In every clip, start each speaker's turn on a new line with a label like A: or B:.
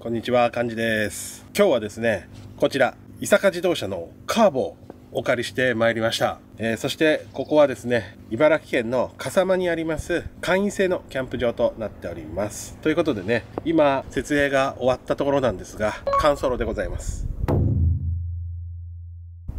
A: こんにちは、漢字です。今日はですね、こちら、伊坂自動車のカーボをお借りしてまいりました。えーそして、ここはですね、茨城県の笠間にあります、会員制のキャンプ場となっております。ということでね、今、設営が終わったところなんですが、乾ソロでございます。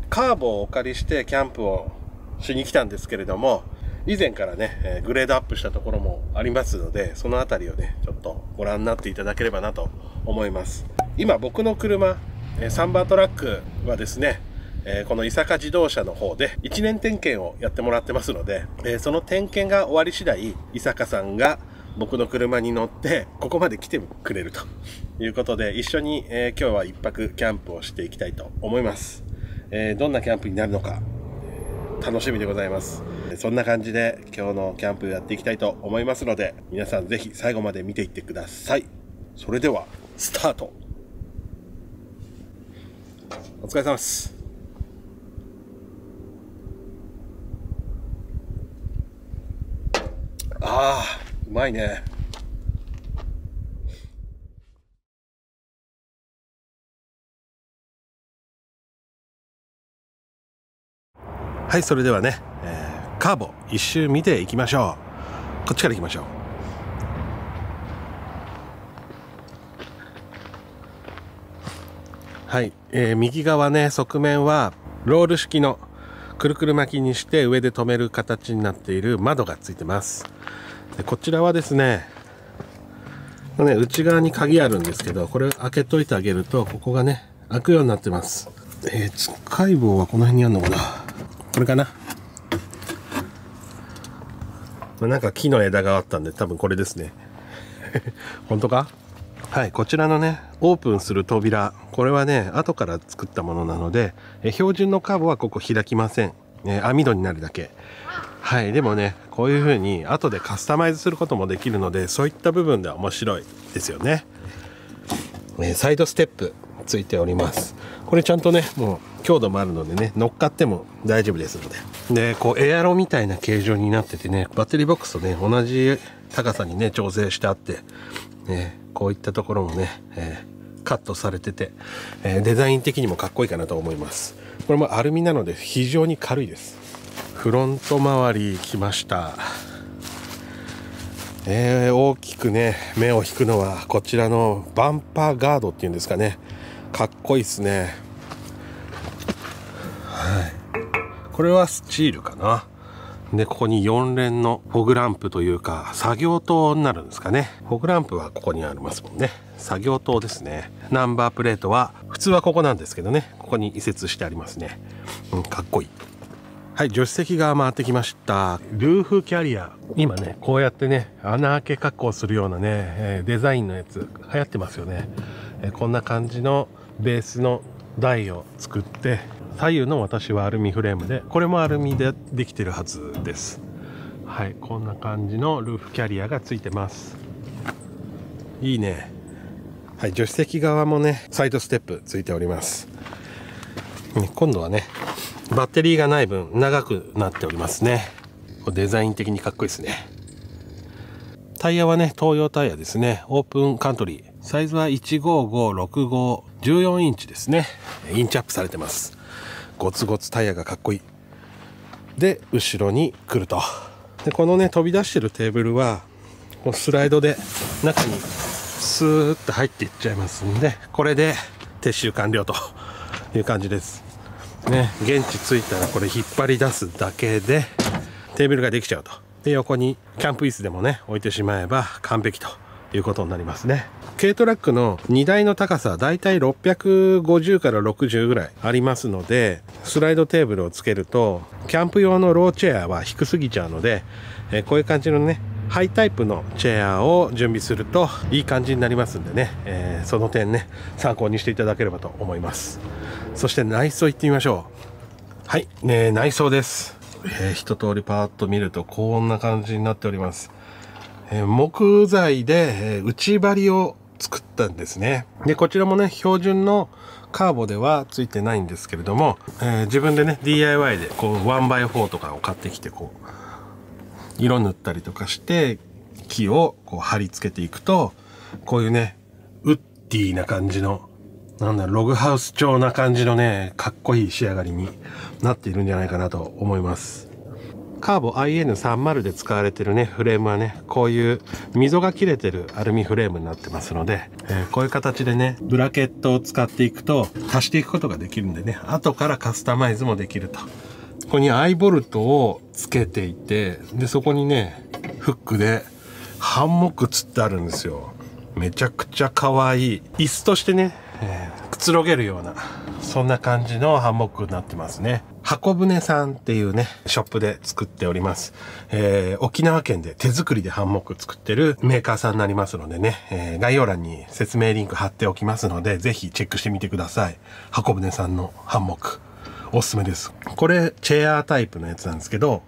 A: カーボをお借りしてキャンプをしに来たんですけれども、以前からね、えグレードアップしたところもありますので、そのあたりをね、ちょっとご覧になっていただければなと思います。今僕の車、えサンバートラックはですね、えこの伊坂自動車の方で1年点検をやってもらってますので、えーその点検が終わり次第、伊坂さんが僕の車に乗って、ここまで来てくれるということで、一緒に、えー今日は一泊キャンプをしていきたいと思います。えーどんなキャンプになるのか、楽しみでございます。そんな感じで今日のキャンプやっていきたいと思いますので、皆さんぜひ最後まで見ていってください。それでは、スタートお疲れ様です。ああ、うまいね。はい、それではね、カーボ一周見ていきましょう。こっちから行きましょう。はい、えー右側ね、側面はロール式のくるくる巻きにして上で留める形になっている窓がついてます。でこちらはですね、ね、内側に鍵あるんですけど、これ開けといてあげると、ここがね、開くようになってます。えー、つっかい棒はこの辺にあるのかな？これかなまあなんか木の枝があったんで多分これですね。本当か？はいこちらのねオープンする扉。これはね後から作ったものなのでえ標準のカーブはここ開きません、えー網戸になるだけ。はいでもねこういう風に後でカスタマイズすることもできるのでそういった部分では面白いですよね。えサイドステップついております。これちゃんとねもう強度もあるのでね乗っかっても大丈夫ですので。でこうエアロみたいな形状になっててねバッテリーボックスとね同じ高さにね調整してあって、ね、こういったところもね、えーカットされてて、えーデザイン的にもかっこいいかなと思います。これもアルミなので非常に軽いです。フロント周り来ました。えー大きくね目を引くのはこちらのバンパーガードっていうんですかね。かっこいいですね。はい。これはスチールかな。でここに4連のフォグランプというか作業灯になるんですかね。フォグランプはここにありますもんね。作業灯ですね。ナンバープレートは普通はここなんですけどね。ここに移設してありますね、うん、かっこいい。はい、助手席が回ってきました。ルーフキャリア。今ね、こうやってね、穴開け加工するようなね、えデザインのやつ、流行ってますよね。えこんな感じのベースの台を作って、左右の私はアルミフレームで、これもアルミでできてるはずです。はい、こんな感じのルーフキャリアがついてます。いいね。はい、助手席側もね、サイドステップついております。ね今度はねバッテリーがない分長くなっておりますねデザイン的にかっこいいですねタイヤはね東洋タイヤですねオープンカントリーサイズは1556514インチですねインチアップされてますゴツゴツタイヤがかっこいい。で後ろに来ると。でこのね飛び出してるテーブルはこうスライドで中にスーッと入っていっちゃいますんでこれで撤収完了という感じです。ね現地着いたらこれ引っ張り出すだけでテーブルができちゃうと。で横にキャンプ椅子でもね置いてしまえば完璧ということになりますね。軽トラックの荷台の高さだいたい650から60ぐらいありますのでスライドテーブルをつけるとキャンプ用のローチェアは低すぎちゃうので、えこういう感じのねハイタイプのチェアを準備するといい感じになりますんでね、えーその点ね参考にしていただければと思います。そして内装行ってみましょう。はい、ね、内装です、えー一通りパーッと見るとこんな感じになっております。え木材で、え内張りを作ったんですね。で、こちらもね、標準のカーボではついてないんですけれども、えー自分でね、DIY で、こう、1x4 とかを買ってきて、こう、色塗ったりとかして、木をこう貼り付けていくと、こういうね、ウッティな感じの、なんだログハウス調な感じのね、かっこいい仕上がりになっているんじゃないかなと思います。カーボ IN30 で使われてるね、フレームはね、こういう溝が切れてるアルミフレームになってますので、えー、こういう形でね、ブラケットを使っていくと足していくことができるんでね、後からカスタマイズもできると。ここにアイボルトをつけていて、で、そこにね、フックでハンモックつってあるんですよ。めちゃくちゃ可愛い。椅子としてね、えー、つろげるような、そんな感じのハンモックになってますね。箱舟さんっていうね、ショップで作っております。えー、沖縄県で手作りでハンモック作ってるメーカーさんになりますのでね、えー、概要欄に説明リンク貼っておきますので、ぜひチェックしてみてください。箱舟さんのハンモック。おすすめです。これ、チェアタイプのやつなんですけど、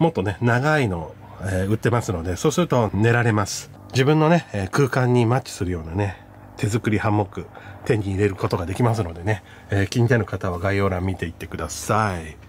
A: もっとね、長いの、えー、売ってますので、そうすると寝られます。自分のね、空間にマッチするようなね、手作りハンモック手に入れることができますのでね、えー、気になる方は概要欄見ていってください。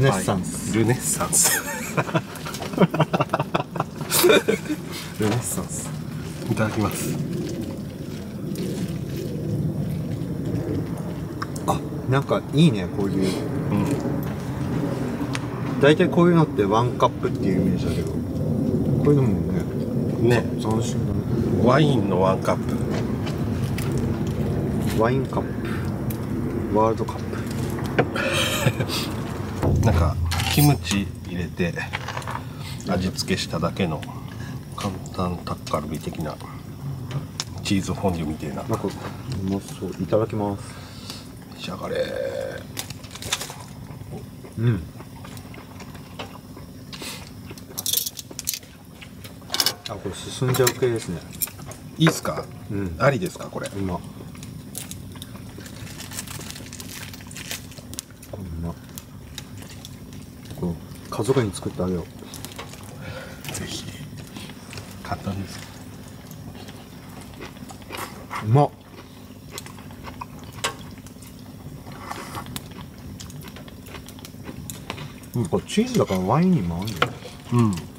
B: ネッサンス。
A: ルネッサンス。
B: ルネッサンス。
A: いただきます。
B: あなんかいいねこういう。
A: うん。
B: 大体こういうのってワンカップっていうイメージだけど。こういうのもね
A: ね。
B: 斬新だね。
A: ワインのワンカップ。
B: ワインカップ。ワールドカップ
A: なんかキムチ入れて味付けしただけの簡単タッカルビ的なチーズフォンデュみたいな。
B: なんかうまそういただきます。
A: 召し上がれ。
B: うん。あこれ進んじゃう系ですね。
A: いいっすか？
B: うん。
A: ありですかこれ
B: こう家族に作ってあげよう。
A: ぜひ簡単です。
B: うまっ。うん、これチーズだからワインにも合うんだよ
A: うん